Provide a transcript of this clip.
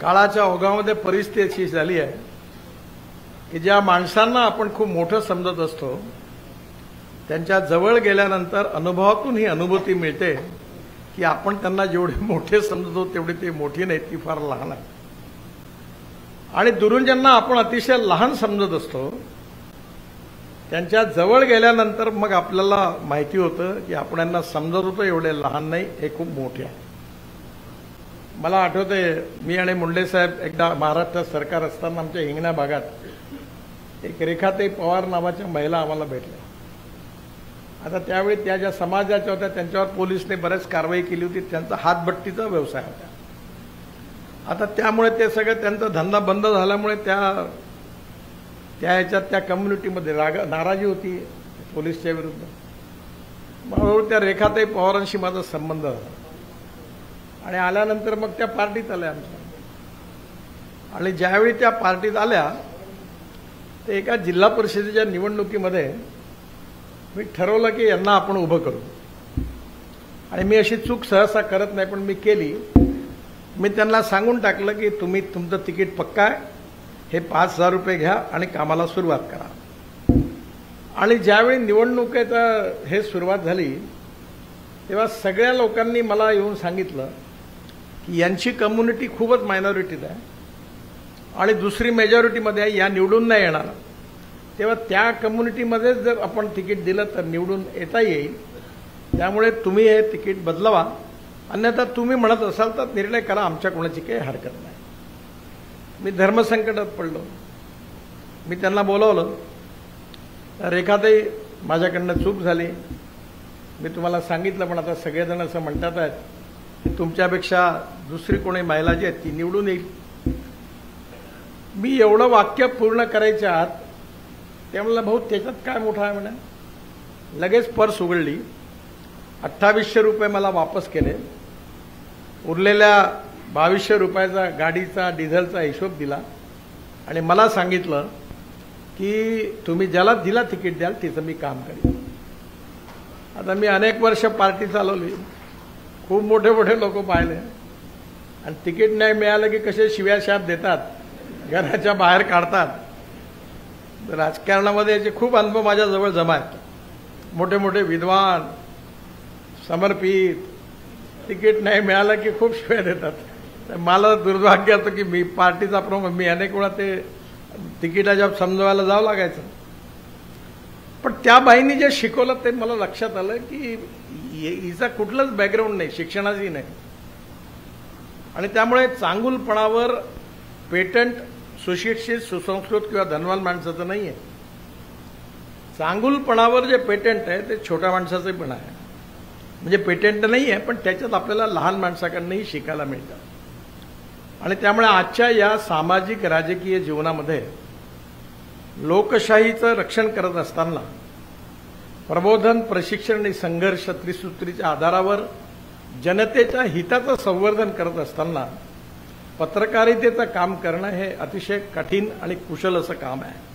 काळाच्या ओघामध्ये परिस्थिती अशी झाली आहे की ज्या माणसांना आपण खूप मोठं समजत असतो त्यांच्या जवळ गेल्यानंतर अनुभवातून ही अनुभूती मिळते की आपण त्यांना जेवढे मोठे समजतो तेवढे ते मोठी नाहीत ती फार लहान आहे. आणि दुरून ज्यांना आपण अतिशय लहान समजत असतो त्यांच्या जवळ गेल्यानंतर मग आपल्याला माहिती होतं की आपण यांना समजत होतो एवढे लहान नाही हे खूप मोठे आहे. मला आठवतंय मी आणि मुंडे साहेब एकदा महाराष्ट्रात सरकार असताना आमच्या हिंगणा भागात एक रेखाताई पवार नावाच्या महिला आम्हाला भेटल्या. आता त्यावेळी त्या ज्या समाजाच्या होत्या त्यांच्यावर पोलिसने बरेच कारवाई केली होती. त्यांचा हातभट्टीचा व्यवसाय होता. आता त्यामुळे ते सगळं त्यांचा धंदा बंद झाल्यामुळे त्या त्या ह्याच्यात त्या कम्युनिटीमध्ये राग नाराजी होती पोलीसच्या विरुद्ध. बरोबर त्या रेखाताई पवारांशी माझा संबंध झाला. आणि आल्यानंतर मग त्या पार्टीत आल्या आमच्या. आणि ज्यावेळी त्या पार्टीत आल्या ते एका जिल्हा परिषदेच्या निवडणुकीमध्ये मी ठरवलं की यांना आपण उभं करू. आणि मी अशी चूक सहसा करत नाही पण मी केली. मी त्यांना सांगून टाकलं की तुम्ही तुमचं तिकीट पक्का आहे हे पाच हजार रुपये घ्या आणि कामाला सुरुवात करा. आणि ज्यावेळी निवडणुकीचं हे सुरुवात झाली तेव्हा सगळ्या लोकांनी मला येऊन सांगितलं की यांची कम्युनिटी खूपच मायनॉरिटीत आहे. आणि दुसरी मेजॉरिटीमध्ये आहे या निवडून नाही येणार. तेव्हा त्या कम्युनिटीमध्येच जर आपण तिकीट दिलं तर निवडून येता येईल. त्यामुळे तुम्ही हे तिकीट बदलवा. अन्यथा तुम्ही म्हणत असाल तर निर्णय करा आमच्या कोणाची काही हरकत नाही. मी धर्मसंकटात पडलो. मी त्यांना बोलवलं. रेखाताई माझ्याकडनं चूक झाली. मी तुम्हाला सांगितलं पण आता सगळेजण असं म्हणतात आहेत. तुमच्यापेक्षा दुसरी कोणी महिला जी आहेत ती निवडून येईल. मी एवढं वाक्य पूर्ण करायच्या आत ते म्हणलं भाऊ त्याच्यात काय मोठं आहे म्हणा? लगेच पर्स उघडली. अठ्ठावीसशे रुपये मला वापस केले. उरलेल्या बावीसशे रुपयाचा गाडीचा डिझेलचा हिशोब दिला. आणि मला सांगितलं की तुम्ही ज्याला दिला तिकीट द्याल तिचं मी काम करेन. आता मी अनेक वर्ष पार्टी चालवली. खूप मोठे मोठे लोक पाहिले. आणि तिकीट नाही मिळालं की कसे शिव्या शाप देतात घराच्या बाहेर काढतात. राजकारणामध्ये याचे खूप अनुभव माझ्याजवळ जमा आहेत. मोठे मोठे विद्वान समर्पित तिकीट नाही मिळालं की खूप शिव्या देतात. मला दुर्भाग्य होतं की मी पार्टीचा प्रमुख मी अनेक वेळा ते तिकिटाच्या समजवायला जावं लागायचं. पण त्या बाईंनी जे शिकवलं ते मला लक्षात आलं की हिचा कुठलंच बॅकग्राऊंड नाही शिक्षणाची नाही. आणि त्यामुळे चांगुलपणावर पेटंट सुशिक्षित सुसंस्कृत किंवा धनवान माणसाचं नाही आहे चांगुलपणावर जे पेटंट आहे ते छोट्या माणसाचं पण आहे. म्हणजे पेटंट नाही आहे पण त्याच्यात आपल्याला लहान माणसाकडनंही शिकायला मिळतं. आणि त्यामुळे आजच्या या सामाजिक राजकीय जीवनामध्ये लोकशाहीचं रक्षण करत असताना प्रबोधन प्रशिक्षण आणि संघर्ष त्रिसूत्रीच्या आधारावर जनतेच्या हिताचं संवर्धन करत असताना पत्रकारितेचं काम करणं हे अतिशय कठीण आणि कुशल असं काम आहे.